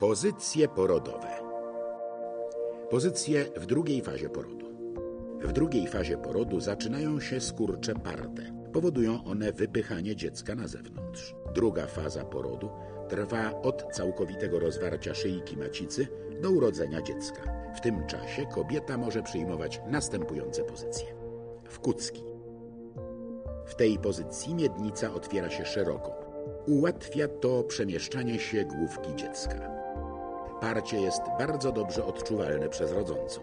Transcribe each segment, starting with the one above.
Pozycje porodowe. Pozycje w drugiej fazie porodu. W drugiej fazie porodu zaczynają się skurcze parte. Powodują one wypychanie dziecka na zewnątrz. Druga faza porodu trwa od całkowitego rozwarcia szyjki macicy do urodzenia dziecka. W tym czasie kobieta może przyjmować następujące pozycje. W kucki. W tej pozycji miednica otwiera się szeroko. Ułatwia to przemieszczanie się główki dziecka. Parcie jest bardzo dobrze odczuwalne przez rodzącą.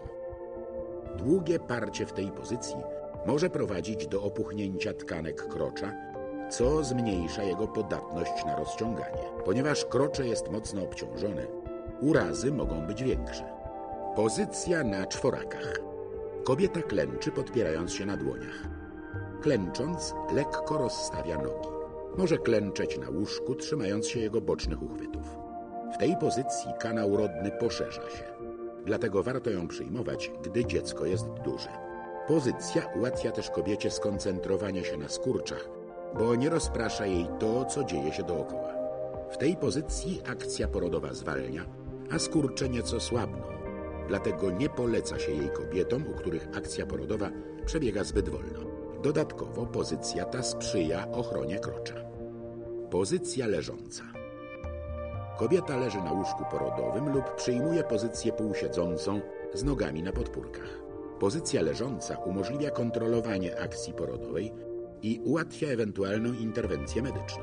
Długie parcie w tej pozycji może prowadzić do opuchnięcia tkanek krocza, co zmniejsza jego podatność na rozciąganie. Ponieważ krocze jest mocno obciążone, urazy mogą być większe. Pozycja na czworakach. Kobieta klęczy podpierając się na dłoniach. Klęcząc, lekko rozstawia nogi. Może klęczeć na łóżku, trzymając się jego bocznych uchwytów. W tej pozycji kanał rodny poszerza się. Dlatego warto ją przyjmować, gdy dziecko jest duże. Pozycja ułatwia też kobiecie skoncentrowanie się na skurczach, bo nie rozprasza jej to, co dzieje się dookoła. W tej pozycji akcja porodowa zwalnia, a skurcze nieco słabną. Dlatego nie poleca się jej kobietom, u których akcja porodowa przebiega zbyt wolno. Dodatkowo pozycja ta sprzyja ochronie krocza. Pozycja leżąca. Kobieta leży na łóżku porodowym lub przyjmuje pozycję półsiedzącą z nogami na podpórkach. Pozycja leżąca umożliwia kontrolowanie akcji porodowej i ułatwia ewentualną interwencję medyczną.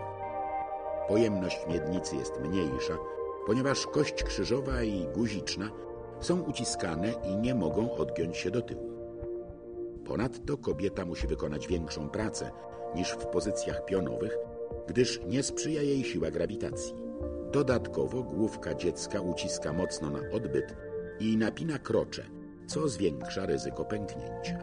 Pojemność miednicy jest mniejsza, ponieważ kość krzyżowa i guziczna są uciskane i nie mogą odgiąć się do tyłu. Ponadto kobieta musi wykonać większą pracę niż w pozycjach pionowych, gdyż nie sprzyja jej siła grawitacji. Dodatkowo główka dziecka uciska mocno na odbyt i napina krocze, co zwiększa ryzyko pęknięcia.